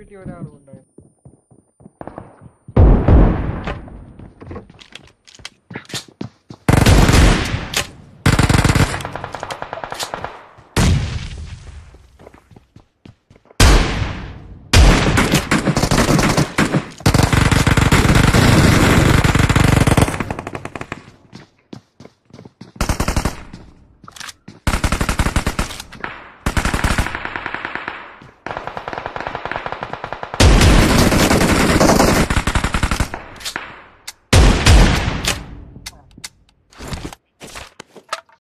activity